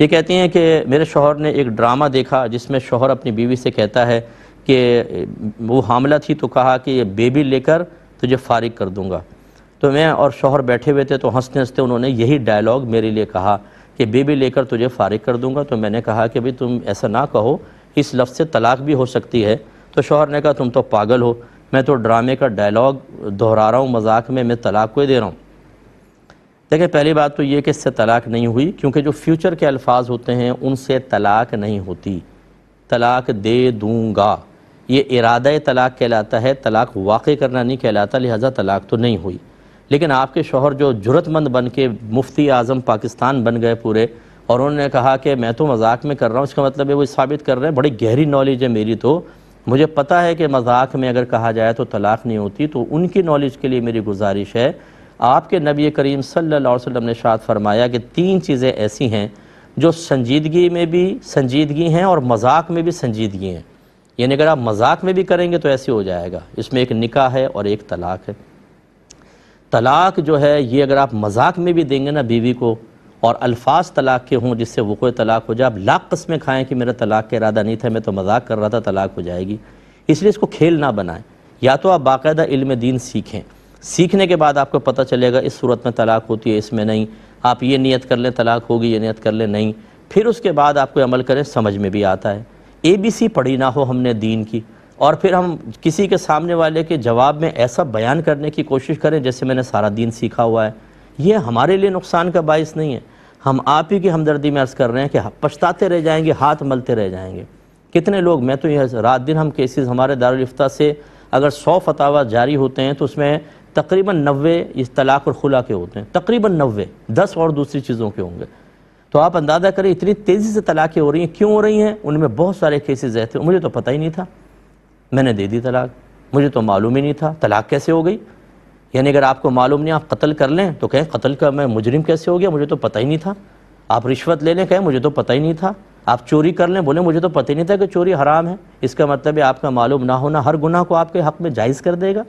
ये कहती हैं कि मेरे शोहर ने एक ड्रामा देखा जिसमें शोहर अपनी बीवी से कहता है कि, वो हामला थी तो कहा कि ये बेबी लेकर तुझे फारिग कर दूँगा। तो मैं और शोहर बैठे हुए थे तो हँसते हँसते उन्होंने यही डायलॉग मेरे लिए कहा कि, बेबी लेकर तुझे फारिग कर दूँगा। तो मैंने कहा कि, भाई, तुम ऐसा ना कहो, इस लफ्ज़ से तलाक भी हो सकती है। तो शोहर ने कहा, तुम तो पागल हो, मैं तो ड्रामे का डायलॉग दोहरा रहा हूँ, मज़ाक में मैं तलाक को ही दे रहा हूँ। देखिए, पहली बात तो ये कि इससे तलाक नहीं हुई, क्योंकि जो फ्यूचर के अल्फाज होते हैं, उनसे तलाक नहीं होती। तलाक दे दूँगा। ये इरादा तलाक कहलाता है, तलाक वाक़ करना नहीं कहलाता, लिहाजा तलाक तो नहीं हुई। लेकिन आपके शोहर जो जरूरतमंद बन के मुफ्ती आज़म पाकिस्तान बन गए पूरे, और उन्होंने कहा कि मैं तो मज़ाक में कर रहा हूँ, इसका मतलब है वो साबित कर रहे हैं, बड़ी गहरी नॉलेज है मेरी तो। मुझे पता है कि मज़ाक में अगर कहा जाए तो तलाक नहीं होती तो उनकी नॉलेज के लिए मेरी गुजारिश है आपके नबी करीम सल्लल्लाहु अलैहि वसल्लम ने शाद फरमाया कि तीन चीज़ें ऐसी हैं जो संजीदगी में भी संजीदगी हैं और मज़ाक में भी संजीदगी हैं। यानी अगर आप मज़ाक में भी करेंगे तो ऐसे हो जाएगा। इसमें एक निकाह है और एक तलाक है। तलाक जो है, ये अगर आप मज़ाक में भी देंगे ना बीवी को और अल्फाज तलाक के हों जिससे वो कोई तलाक हो जाए, आप लाख कस्में खाएँ कि मेरा तलाक का इरादा नहीं था, मैं तो मज़ाक कर रहा था, तलाक हो जाएगी। इसलिए इसको खेल ना बनाएँ। या तो आप बाकायदा इल्म दीन सीखें। सीखने के बाद आपको पता चलेगा, इस सूरत में तलाक होती है, इसमें नहीं। आप ये नियत कर लें, तलाक होगी, ये नियत कर लें, नहीं। फिर उसके बाद आपको अमल करें, समझ में भी आता है। ए बी सी पढ़ी ना हो हमने दीन की, और फिर हम किसी के सामने वाले के जवाब में ऐसा बयान करने की कोशिश करें, जैसे मैंने सारा दीन सीखा हुआ है। ये हमारे लिए नुकसान का बायस नहीं है। हम आप ही की हमदर्दी में अर्ज़ कर रहे हैं कि पछताते रह जाएँगे, हाथ मलते रह जाएँगे। कितने लोग, मैं तो यह रात दिन हम केसेस हमारे दारुलफ्ता से अगर सौ फतावा जारी होते हैं तो उसमें तकरीबन नब्बे इस तलाक और खुला के होते हैं। तकरीबन नबे दस और दूसरी चीज़ों के होंगे। तो आप अंदाज़ा करें, इतनी तेज़ी से तलाक़ें हो रही हैं, क्यों हो रही हैं? उनमें बहुत सारे केसेस रहते मुझे तो पता ही नहीं था। मैंने दे दी तलाक। मुझे तो मालूम ही नहीं था। तलाक कैसे हो गई? यानी अगर आपको मालूम नहीं, आप कत्ल कर लें तो कहें, कत्ल का मैं मुजरिम कैसे हो गया? मुझे तो पता ही नहीं था। आप रिश्वत ले लें, कहें, मुझे तो पता ही नहीं था। आप चोरी कर लें, बोले, मुझे तो पता ही नहीं था कि चोरी हराम है। इसका मतलब है आपका मालूम ना होना हर गुनाह को आपके हक़ में जायज़ कर देगा।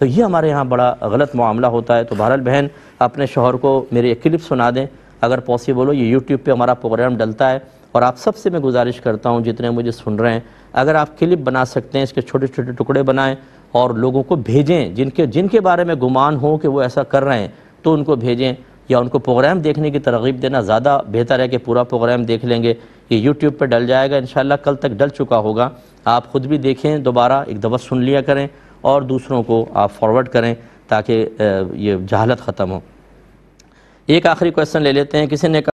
तो ये हमारे यहाँ बड़ा गलत मामला होता है। तो बहरल बहन, अपने शोहर को मेरी एक क्लिप सुना दें। अगर पॉसिबल हो, ये यूट्यूब पे हमारा प्रोग्राम डलता है। और आप सबसे मैं गुजारिश करता हूँ, जितने मुझे सुन रहे हैं, अगर आप क्लिप बना सकते हैं, इसके छोटे छोटे टुकड़े बनाएँ और लोगों को भेजें, जिनके जिनके बारे में गुमान हो कि वो ऐसा कर रहे हैं तो उनको भेजें या उनको प्रोग्राम देखने की तरगीब देना ज़्यादा बेहतर है कि पूरा प्रोग्राम देख लेंगे। ये यूट्यूब पर डल जाएगा इन कल तक डल चुका होगा। आप ख़ुद भी देखें, दोबारा एक दफ़ा सुन लिया करें। और दूसरों को आप फॉरवर्ड करें ताकि ये जहालत ख़त्म हो। एक आखिरी क्वेश्चन ले लेते हैं। किसी ने